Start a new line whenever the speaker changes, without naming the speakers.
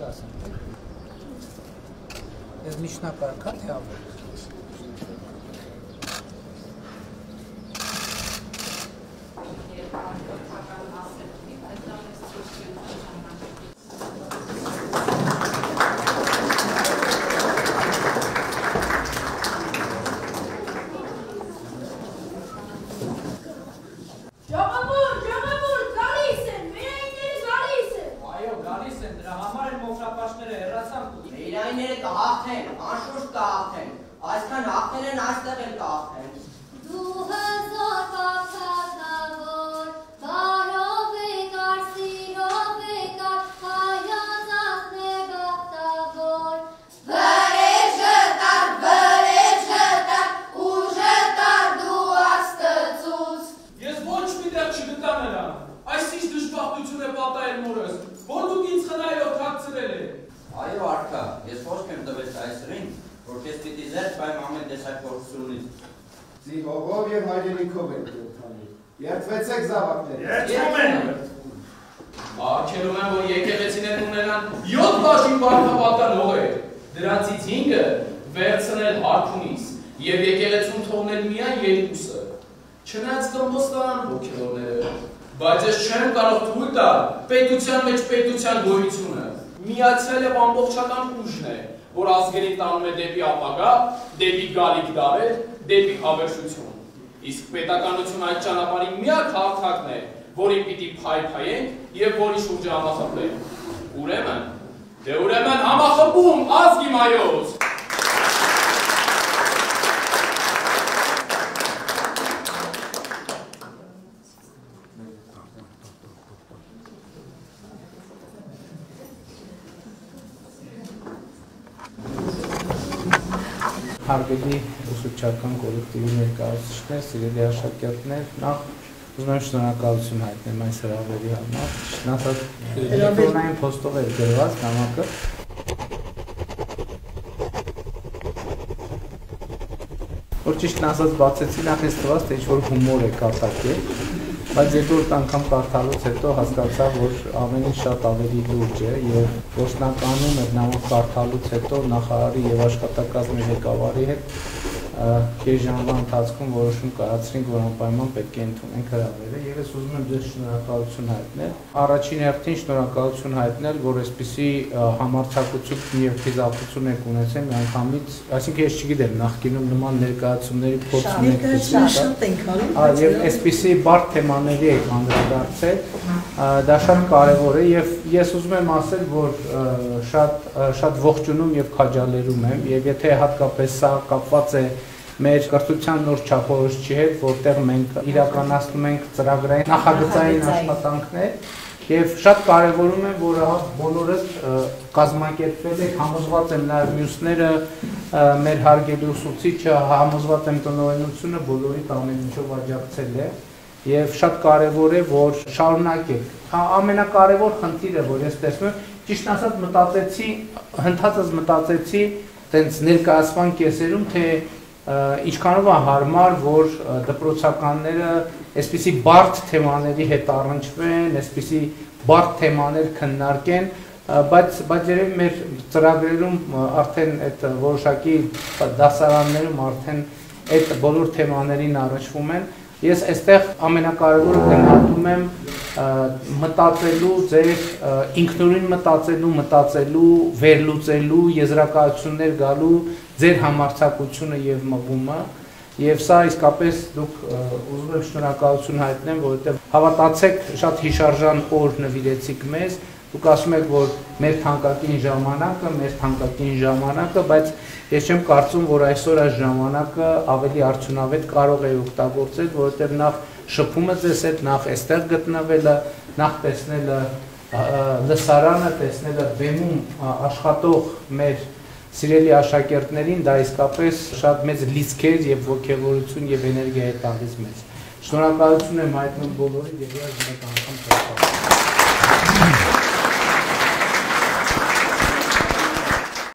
դասանք։ Ես միջնակարգա թեավոր։
Ժողովուրդ,
Այո, գալիս են, դրա համար են մոխրապաշները հեռացան։
Իրայինները կհաղթեն, անշուշտ կհաղթեն։ Այսքան հաղթել են, այստեղ էլ կհաղթեն։
է
պատահել մորս, որ դուք ինձ խնայով թաքցրել եք։
Այո, արքա, ես խոսք եմ տվել այսրին, որ քեզ պիտի զերծ պայմ ամեն տեսակ փորձությունից։
Զիհողով եւ հայրենիքով եք դուրթանի։ Երթվեցեք զավակներ։
Երդվում են։ Ակերում եմ, որ եկեղեցիներն ունենան 7 բաժին վարքապատան հողեր։ Դրանցից 5-ը վերցնել հարքունից եւ եկեղեցուն թողնել միայն երկուսը։ Չնայած կմոստան հոգևորները, բայց ես չեմ կարող թույլ տալ պետության մեջ պետության գոյությունը։ Միացրել եւ ամբողջական ուժն է, որ ազգերին տանում է դեպի ապագա, դեպի գալիք դարեր, դեպի հավերժություն։ Իսկ պետականություն այդ ճանապարհի միակ հարթակն է, որին պիտի փայփայենք եւ որի շուրջը համախմբենք։ Ուրեմն, դե ուրեմն համախմբում ազգի մայոց։
Հարգելի ուսուցչական կոլեկտիվի ներկայացուցիչներ, սիրելի աշակերտներ, նախ ուզում եմ շնորհակալություն հայտնել այս հրավերի համար։ Շնորհակալ էլեկտրոնային փոստով էր գրված նամակը։ Որ ճիշտն ասած բացեցի նախ ես թվաց, թե ինչ-որ հումոր է կատակել, բայց երկրորդ անգամ կարդալուց հետո հասկացա, որ ամեն ինչ շատ ավելի լուրջ է եւ ոստնականում այդ նամակ կարդալուց հետո նախարարի եւ աշխատակազմի ղեկավարի հետ քեզ ժամվա ընթացքում որոշում կայացրինք, որ անպայման պետք է ընդունենք հրավերը եւ ես ուզում եմ ձեզ շնորհակալություն հայտնել։ Առաջին հերթին շնորհակալություն հայտնել, որ այսպիսի համարձակություն եւ խիզախություն եք ունեցել միանգամից, այսինքն ես չգիտեմ, նախկինում նման ներկայացումների փորձ ունեք
Շատ ենք անում,
Ա, եւ այսպիսի բարդ թեմաների եք անդրադարձել, ա, դա շատ կարեւոր է եւ ես ուզում եմ ասել, որ շատ շատ ողջունում եւ քաջալերում եմ եւ եթե հատկապես սա կապված է մեր կրթության նոր չափորոշչի հետ, որտեղ մենք իրականացնում ենք ծրագրային նախագծային աշխատանքներ եւ շատ կարեւորում եմ, որ ահա բոլորս կազմակերպվել եք, համոզված եմ նաեւ մյուսները մեր հարգելի ուսուցիչը համոզված եմ տնօրենությունը բոլորի ամեն ինչով աջակցել է եւ շատ կարեւոր է որ շարունակեք Ա- ամենակարևոր խնդիրը որ ես տեսնում եմ ճիշտ ասած մտածեցի հնդածս մտածեցի տենց ներկայացման կեսերում թե ինչքանով է հարմար որ դպրոցականները այսպիսի բարդ թեմաների հետ առնչվեն այսպիսի բարդ թեմաներ քննարկեն բայց բայց երևի մեր ծրագրերում արդեն այդ որոշակի դասարաններում արդեն այդ բոլոր թեմաներին առնչվում են Ես այստեղ ամենակարևորը գնահատում եմ մտածելու, ձեր ինքնուրույն մտածելու, մտածելու, վերլուծելու, եզրակացություններ գալու, ձեր համարձակությունը եւ մղումը Եվ սա իսկապես դուք ուզում եմ շնորհակալություն հայտնեմ, որովհետև հավատացեք, շատ հիշարժան օր նվիրեցիք մեզ, դուք ասում եք, որ մեր թանկագին ժամանակը, մեր թանկագին ժամանակը, բայց ես չեմ կարծում, որ այսօր այս ժամանակը ավելի արդյունավետ կարող է օգտագործել, որովհետև նախ շփումը ձեզ հետ, նախ այստեղ գտնվելը, նախ տեսնելը լսարանը, տեսնելը բեմում աշխատող մեր սիրելի աշակերտներին դա իսկապես շատ մեծ լիցքեր եւ ողջավորություն եւ էներգիա է տալիս մեզ։ Շնորհակալություն եմ հայտնում բոլորին եւ ես մեկ անգամ շնորհակալ։